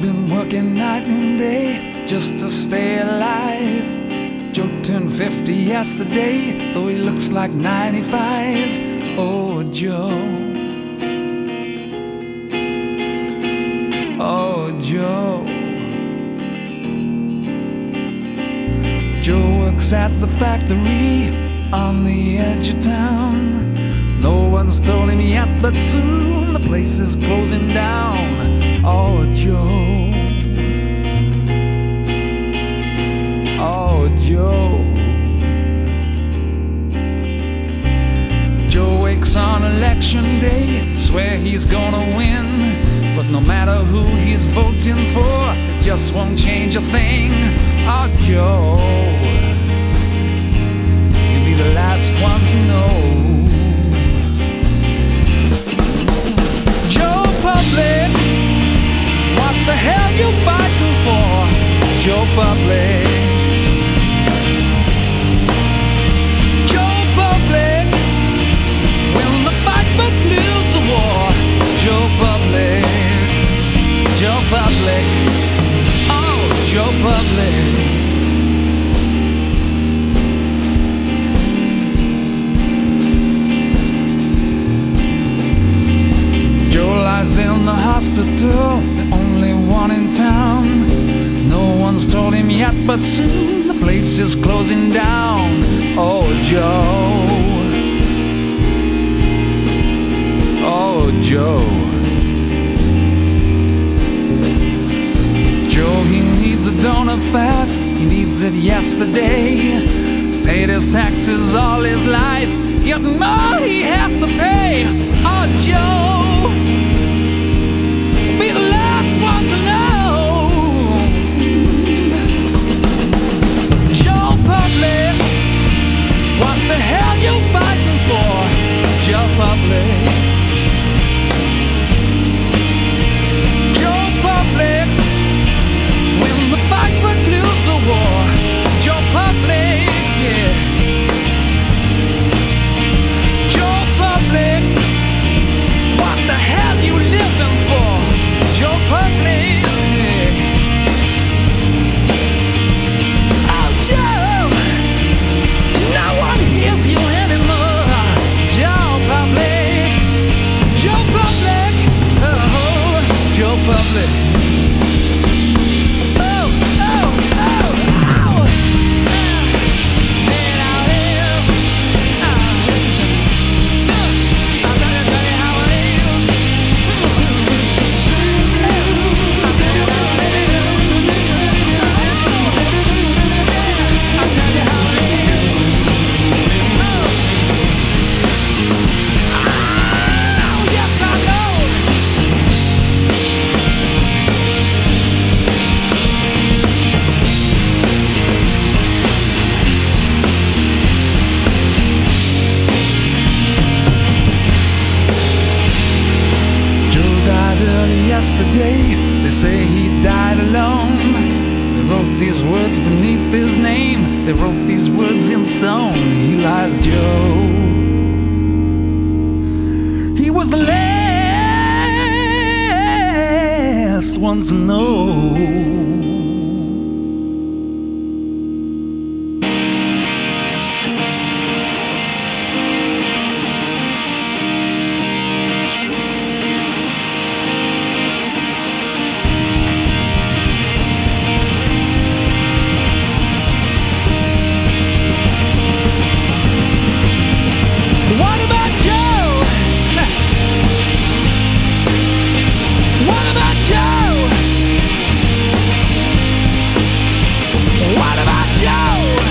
been working night and day just to stay alive. Joe turned 50 yesterday, though he looks like 95. Oh, Joe. Oh, Joe. Joe works at the factory on the edge of town. No one's told him yet, but soon the place is closing down. Oh, Joe. Oh, Joe. Joe wakes on election day, swear he's gonna win. But no matter who he's voting for, it just won't change a thing. Oh, Joe. Public, oh Joe Public. But soon the place is closing down. Oh, Joe. Oh, Joe. Joe, he needs a donor fast, he needs it yesterday. Paid his taxes all his life, yet more he has to pay. Oh, Joe. Public. Yesterday. They say he died alone. They wrote these words beneath his name. They wrote these words in stone. He lies, Joe. He was the last one to know. show